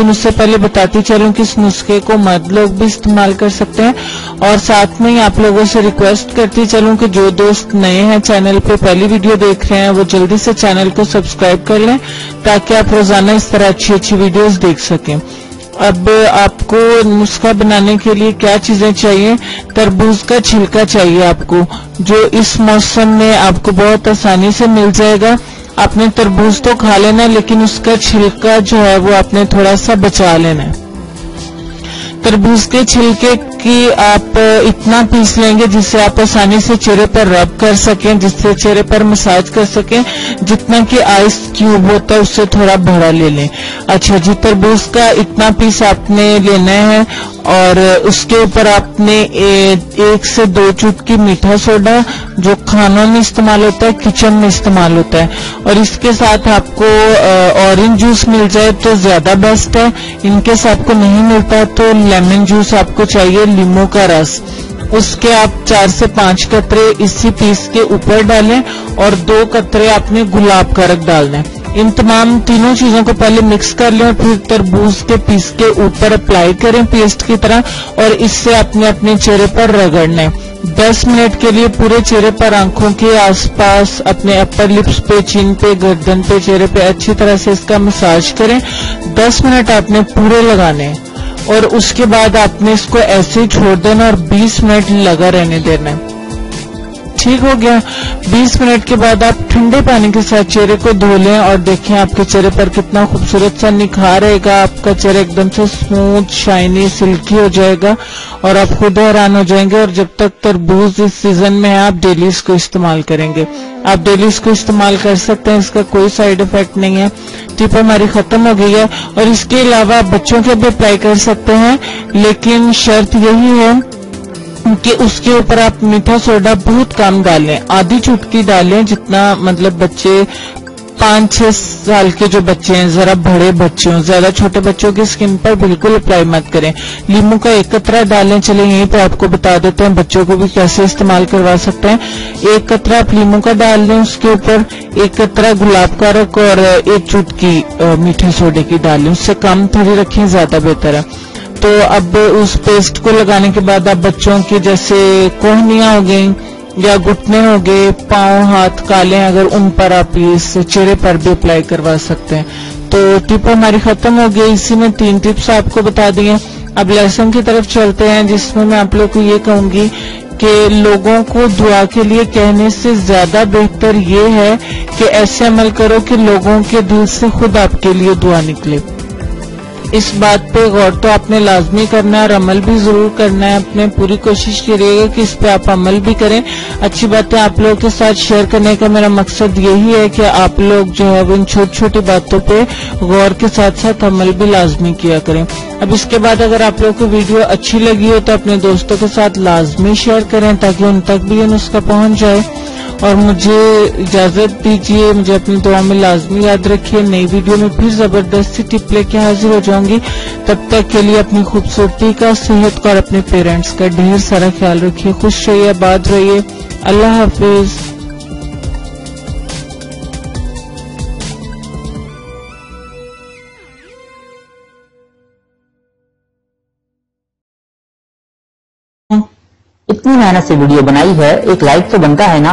लेकिन उससे पहले बताती चलूँ कि इस नुस्खे को मर्द लोग भी इस्तेमाल कर सकते हैं। और साथ में ही आप लोगों से रिक्वेस्ट करती चलूँ कि जो दोस्त नए हैं चैनल पे पहली वीडियो देख रहे हैं, वो जल्दी से चैनल को सब्सक्राइब कर लें, ताकि आप रोज़ाना इस तरह अच्छी अच्छी वीडियोस देख सकें। अब आपको नुस्खा बनाने के लिए क्या चीज़ें चाहिए? तरबूज का छिलका चाहिए आपको, जो इस मौसम में आपको बहुत आसानी से मिल जाएगा। आपने तरबूज तो खा लेना, लेकिन उसका छिलका जो है वो आपने थोड़ा सा बचा लेना है। तरबूज के छिलके की आप इतना पीस लेंगे जिससे आप आसानी से चेहरे पर रब कर सकें जिससे चेहरे पर मसाज कर सकें जितना कि आइस क्यूब होता है उससे थोड़ा बड़ा ले लें। अच्छा जी तरबूज का इतना पीस आपने लेना है और उसके ऊपर आपने ए, एक से दो चुटकी मीठा सोडा जो खानों में इस्तेमाल होता है किचन में इस्तेमाल होता है। और इसके साथ आपको ऑरेंज जूस मिल जाए तो ज़्यादा बेस्ट है। इनकेस आपको नहीं मिलता तो लेमन जूस आपको चाहिए लीमू का रस। उसके आप चार से पाँच कतरे इसी पीस के ऊपर डालें और दो कतरे आपने गुलाब का रख डालना है। इन तमाम तीनों चीज़ों को पहले मिक्स कर लें और फिर तरबूज के पीस के ऊपर अप्लाई करें पेस्ट की तरह और इससे अपने अपने चेहरे पर रगड़ना है। दस मिनट के लिए पूरे चेहरे पर आँखों के आसपास अपने अपर लिप्स पे चिन पे, गर्दन पे, चेहरे पे अच्छी तरह से इसका मसाज करें। दस मिनट आपने पूरे लगाने और उसके बाद आपने इसको ऐसे छोड़ देना और बीस मिनट लगा रहने देना। है ठीक हो गया। 20 मिनट के बाद आप ठंडे पानी के साथ चेहरे को धो लें और देखें आपके चेहरे पर कितना खूबसूरत सा निखार रहेगा आपका चेहरा एकदम से स्मूथ शाइनी सिल्की हो जाएगा और आप खुद हैरान हो जाएँगे और जब तक तरबूज इस सीज़न में है, आप डेली इसको इस्तेमाल करेंगे। आप डेली इसको इस्तेमाल कर सकते हैं, इसका कोई साइड इफ़ेक्ट नहीं है। टिप हमारी खत्म हो गई है और इसके अलावा आप बच्चों के भी अप्लाई कर सकते हैं, लेकिन शर्त यही है कि उसके ऊपर आप मीठा सोडा बहुत कम डालें, आधी चुटकी डालें जितना मतलब बच्चे पाँच छह साल के जो बच्चे हैं, जरा बड़े बच्चे, ज़्यादा छोटे बच्चों की स्किन पर बिल्कुल अप्लाई मत करें। लीमू का एक कतरा डालें चले यहीं पे आपको बता देते हैं बच्चों को भी कैसे इस्तेमाल करवा सकते हैं। एक कतरा आप लीमू का डाल दें उसके ऊपर एक कतरा गुलाब का रख और एक चुटकी मीठे सोडे की डाल लें उससे कम थोड़ी रखें, ज़्यादा बेहतर है। तो अब उस पेस्ट को लगाने के बाद आप बच्चों की जैसे कोहनियाँ हो गई या घुटने हो गए, पाँव, हाथ काले अगर उन पर आप इस चेहरे पर भी अप्लाई करवा सकते हैं। तो टिप हमारी खत्म हो गई। इसी में तीन टिप्स आपको बता दिए अब लेसन की तरफ़ चलते हैं, जिसमें मैं आप लोग को ये कहूँगी कि लोगों को दुआ के लिए कहने से ज़्यादा बेहतर ये है कि ऐसे अमल करो कि लोगों के दिल से खुद आपके लिए दुआ निकले। इस बात पे गौर तो आपने लाजमी करना है और अमल भी ज़रूर करना है। अपने पूरी कोशिश करिएगा कि इस पे आप अमल भी करें। अच्छी बातें आप लोगों के साथ शेयर करने का मेरा मकसद यही है कि आप लोग जो है इन छोटी छोटी बातों पे गौर के साथ साथ अमल भी लाजमी किया करें। अब इसके बाद अगर आप लोगों को वीडियो अच्छी लगी हो तो अपने दोस्तों के साथ लाजमी शेयर करें ताकि उन तक भी नुस्खा पहुँच जाए। और मुझे इजाज़त दीजिए, मुझे अपनी दुआ में लाजमी याद रखिए। नई वीडियो में फिर ज़बरदस्ती टिप लेके हाजिर हो जाऊँगी। तब तक के लिए अपनी खूबसूरती का, सेहत का और अपने पेरेंट्स का ढेर सारा ख्याल रखिए। खुश रहिए, आबाद रहिए। अल्लाह हाफिज। इतनी मेहनत से वीडियो बनाई है, एक लाइक तो बनता है ना?